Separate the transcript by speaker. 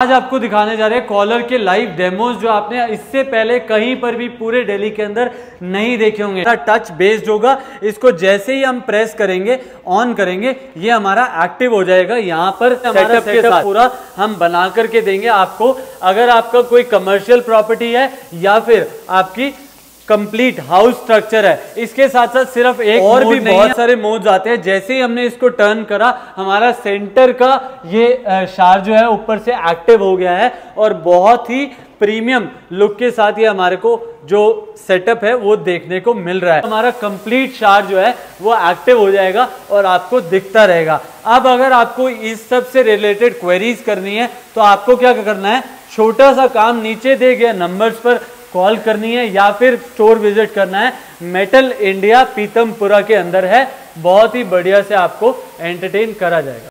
Speaker 1: आज आपको दिखाने जा रहे हैं कॉलर के लाइव डेमोज जो आपने इससे पहले कहीं पर भी पूरे दिल्ली के अंदर नहीं देखे होंगे। टच बेस्ड होगा इसको जैसे ही हम प्रेस करेंगे ऑन करेंगे ये हमारा एक्टिव हो जाएगा। यहाँ पर हमारा सेटअप पूरा हम बना करके देंगे आपको। अगर आपका कोई कमर्शियल प्रॉपर्टी है या फिर आपकी कंप्लीट हाउस स्ट्रक्चर है। इसके साथ साथ सिर्फ़ एक और भी बहुत सारे मोड्स आते हैं। जैसे ही हमने इसको टर्न करा हमारा सेंटर का ये शार जो है ऊपर से एक्टिव हो गया है और बहुत ही प्रीमियम लुक के साथ ये हमारे को जो सेटअप है वो देखने को मिल रहा है। हमारा कंप्लीट शार जो है वो एक्टिव हो जाएगा और आपको दिखता रहेगा। अब अगर आपको इस सबसे रिलेटेड क्वेरीज करनी है तो आपको क्या करना है? छोटा सा काम नीचे दे गया नंबर्स पर कॉल करनी है या फिर स्टोर विज़िट करना है। मेटल इंडिया पीतमपुरा के अंदर है। बहुत ही बढ़िया से आपको एंटरटेन करा जाएगा।